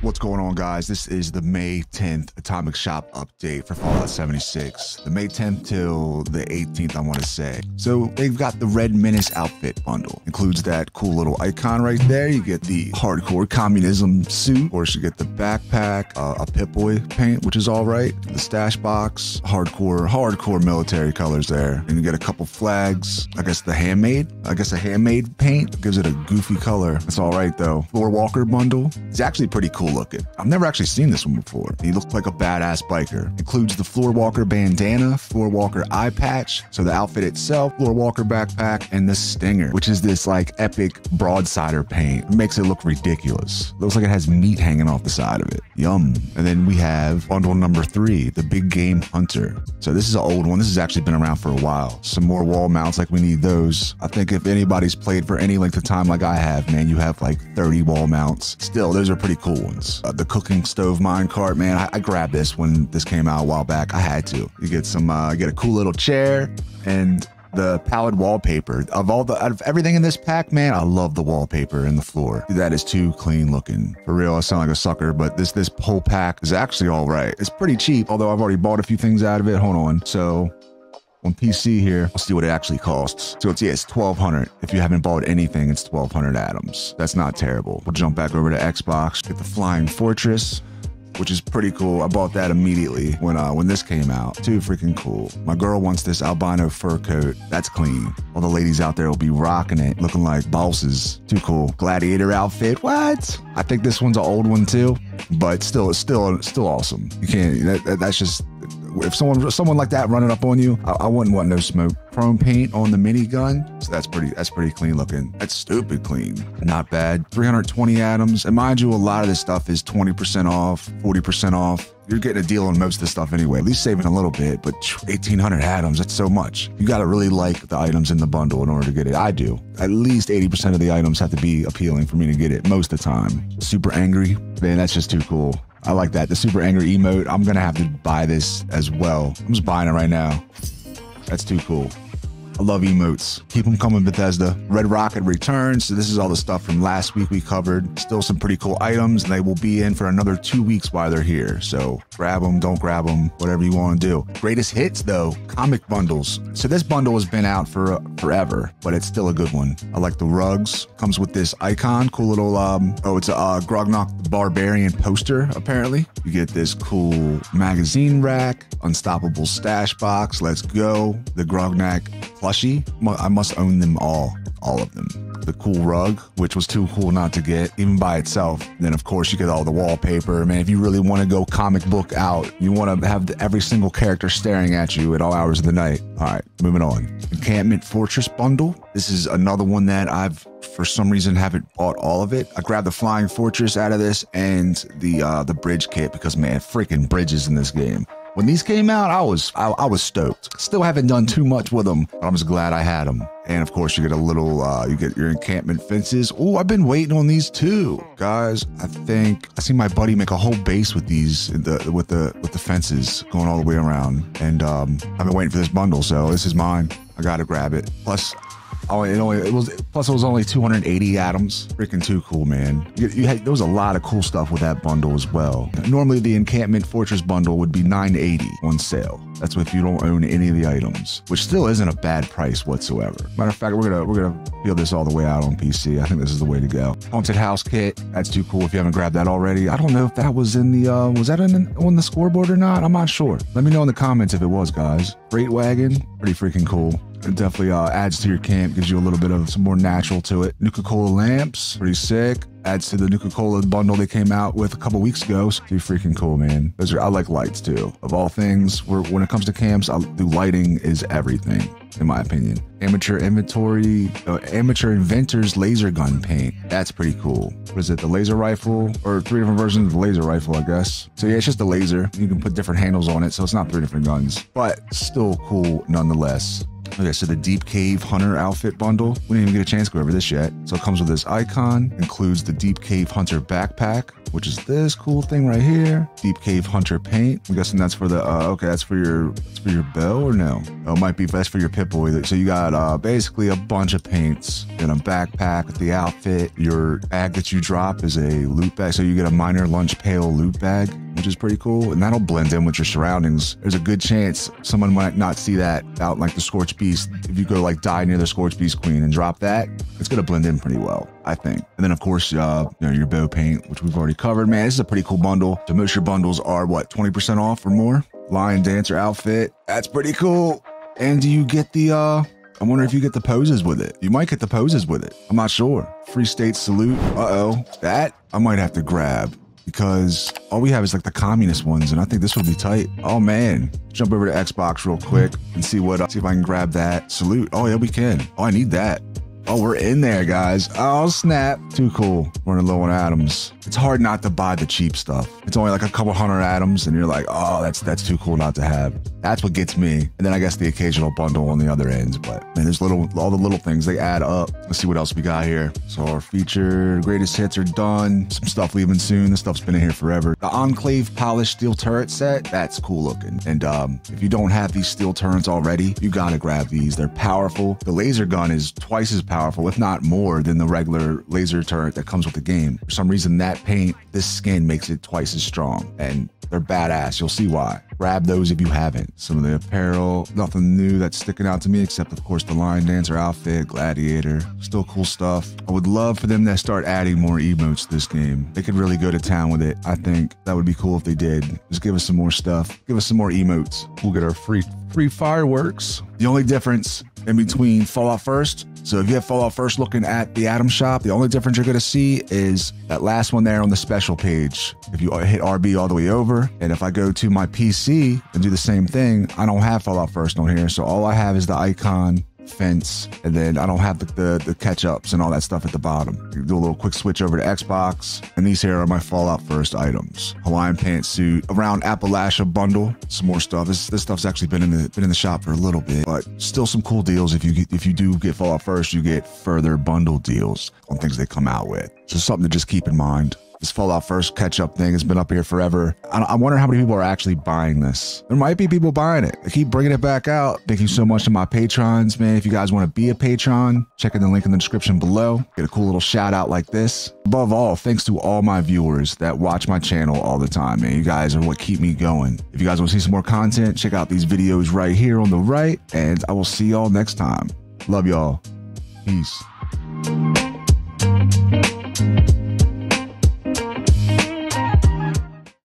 What's going on, guys? This is the May 10th Atomic Shop update for Fallout 76. The May 10th till the 18th, I want to say. So they've got the Red Menace outfit bundle. Includes that cool little icon right there. You get the hardcore communism suit. Of course, you get the backpack, uh, a Pip-Boy paint, which is all right. The stash box, hardcore, hardcore military colors there. And you get a couple flags. I guess the handmade. I guess a handmade paint gives it a goofy color. It's all right though. Floor Walker bundle. It's actually pretty cool looking. I've never actually seen this one before. He looks like a badass biker. Includes the Floorwalker bandana, Floorwalker eye patch, so the outfit itself, Floorwalker backpack, and the Stinger, which is this like epic broadsider paint. It makes it look ridiculous. Looks like it has meat hanging off the side of it. Yum. And then we have bundle number three, the Big Game Hunter. So this is an old one. This has actually been around for a while. Some more wall mounts, like we need those. I think if anybody's played for any length of time like I have, man, you have like 30 wall mounts. Still, those are pretty cool Uh, the cooking stove minecart, man, I, I, grabbed this when this came out a while back. I had to. You get some, uh, get a cool little chair and the palette wallpaper. Of all the, out of everything in this pack, man, I love the wallpaper and the floor. That is too clean looking. For real, I sound like a sucker, but this this whole pack is actually all right. It's pretty cheap, although I've already bought a few things out of it. Hold on. So on PC here, I'll see what it actually costs. So it's, yeah, it's 1200. If you haven't bought anything, it's 1200 atoms. That's not terrible. We'll jump back over to Xbox, get the Flying Fortress which is pretty cool. I bought that immediately when uh, when this came out. Too freaking cool. My girl wants this albino fur coat. That's clean. All the ladies out there will be rocking it, looking like bosses. Too cool. Gladiator outfit. What? I think this one's an old one too, but still, it's still still awesome. You can't. That, that's just if someone someone like that running up on you, I, I, wouldn't want no smoke. Chrome paint on the minigun, so that's pretty that's pretty clean looking. That's stupid clean. Not bad. 320 atoms, and mind you, a lot of this stuff is 20% off, 40% off. You're getting a deal on most of this stuff anyway. At least saving a little bit, but 1,800 atoms, that's so much. You got to really like the items in the bundle in order to get it. I do. At least 80% of the items have to be appealing for me to get it most of the time. Super angry, man, that's just too cool. I like that. The super angry emote. I'm gonna have to buy this as well. I'm just buying it right now. That's too cool. I love emotes. Keep them coming, Bethesda. Red Rocket returns. So this is all the stuff from last week we covered. Still some pretty cool items, and they will be in for another two weeks while they're here. So grab them, don't grab them, whatever you want to do. Greatest hits though, comic bundles. So this bundle has been out for uh, forever, but it's still a good one. I like the rugs. Comes with this icon, cool little um. Oh, it's a uh, Grognak the Barbarian poster. Apparently, you get this cool magazine rack, unstoppable stash box. Let's go. The Grognak plushie. I must own them all, all of them. The cool rug, which was too cool not to get, even by itself. Then, of course, you get all the wallpaper. Man, if you really want to go comic book out, you want to have the, every single character staring at you at all hours of the night. All right, moving on. Encampment Fortress Bundle. This is another one that I've, for some reason, haven't bought all of it. I grabbed the Flying Fortress out of this and the uh, the bridge kit because, man, freaking bridges in this game. When these came out, I was I, I, was stoked. Still haven't done too much with them, but I'm just glad I had them. And of course, you get a little uh, you get your encampment fences. Oh, I've been waiting on these too, guys. I think I see my buddy make a whole base with these the with the with the fences going all the way around. And um, I've been waiting for this bundle, so this is mine. I gotta grab it. Plus, Oh, it only it was plus it was only 280 atoms. Freaking too cool, man. You, you had, there was a lot of cool stuff with that bundle as well. Normally the encampment fortress bundle would be 980 on sale. That's if you don't own any of the items, which still isn't a bad price whatsoever. Matter of fact, we're gonna we're gonna peel this all the way out on PC. I think this is the way to go. Haunted house kit. That's too cool if you haven't grabbed that already. I don't know if that was in the uh, was that in, on the scoreboard or not. I'm not sure. Let me know in the comments if it was, guys. Freight wagon, pretty freaking cool. It definitely uh, adds to your camp, gives you a little bit of some more natural to it. Nuka Cola lamps, pretty sick. Adds to the Nuka Cola bundle they came out with a couple weeks ago. So pretty freaking cool, man. Those are I like lights too. Of all things, when it comes to camps, I, the lighting is everything, in my opinion. Amateur inventory, uh, amateur inventors laser gun paint. That's pretty cool. What is it? The laser rifle, or three different versions of the laser rifle, I guess. So yeah, it's just a laser. You can put different handles on it, so it's not three different guns, but still cool nonetheless. Okay, so the Deep Cave Hunter outfit bundle. We didn't even get a chance to go over this yet. So it comes with this icon, includes the Deep Cave Hunter backpack, which is this cool thing right here. Deep Cave Hunter paint. I'm guessing that's for the, uh, okay, that's for your, that's for your bow or no? Oh, it might be, best for your Pip-Boy. So you got uh, basically a bunch of paints in a backpack the outfit. Your bag that you drop is a loot bag. So you get a minor lunch pail loot bag, which is pretty cool. And that'll blend in with your surroundings. There's a good chance someone might not see that out like the Scorch Beast. If you go like die near the Scorch Beast Queen and drop that, it's going to blend in pretty well, I think. And then of course, uh, you know, your bow paint, which we've already covered. Man, this is a pretty cool bundle. So most your bundles are what, 20% off or more? Lion Dancer outfit. That's pretty cool. And do you get the, uh, I wonder if you get the poses with it. You might get the poses with it. I'm not sure. Free state salute. Uh-oh. That I might have to grab because all we have is like the communist ones, and I think this would be tight. Oh man, jump over to Xbox real quick and see what. Uh, see if I can grab that salute. Oh yeah, we can. Oh, I need that. Oh, we're in there, guys. Oh, snap. Too cool. Running low on atoms. It's hard not to buy the cheap stuff. It's only like a couple hundred atoms, and you're like, oh, that's that's too cool not to have. That's what gets me. And then I guess the occasional bundle on the other ends. But man, there's little all the little things they add up. Let's see what else we got here. So our feature greatest hits are done. Some stuff leaving soon. This stuff's been in here forever. The Enclave polished steel turret set. That's cool looking. And um, if you don't have these steel turrets already, you gotta grab these. They're powerful. The laser gun is twice as powerful, if not more, than the regular laser turret that comes with the game. For some reason, that paint, this skin makes it twice as strong. And they're badass. You'll see why. Grab those if you haven't. Some of the apparel, nothing new that's sticking out to me except, of course, the Lion Dancer outfit, Gladiator. Still cool stuff. I would love for them to start adding more emotes to this game. They could really go to town with it. I think that would be cool if they did. Just give us some more stuff. Give us some more emotes. We'll get our free free fireworks. The only difference in between Fallout First. So if you have Fallout First looking at the Atom Shop, the only difference you're going to see is that last one there on the special page. If you hit RB all the way over, and if I go to my PC and do the same thing, I don't have Fallout First on here. So all I have is the icon fence, and then I don't have the, the, the catch ups and all that stuff at the bottom. You do a little quick switch over to Xbox, and these here are my Fallout First items: Hawaiian pantsuit, around Appalachia bundle, some more stuff. This this stuff's actually been in the been in the shop for a little bit, but still some cool deals. If you get, if you do get Fallout First, you get further bundle deals on things they come out with. So something to just keep in mind this Fallout First catch up thing has been up here forever. I, I, wonder how many people are actually buying this. There might be people buying it. They keep bringing it back out. Thank you so much to my patrons, man. If you guys want to be a patron, check in the link in the description below. Get a cool little shout out like this. Above all, thanks to all my viewers that watch my channel all the time, man. You guys are what keep me going. If you guys want to see some more content, check out these videos right here on the right, and I will see y'all next time. Love y'all. Peace.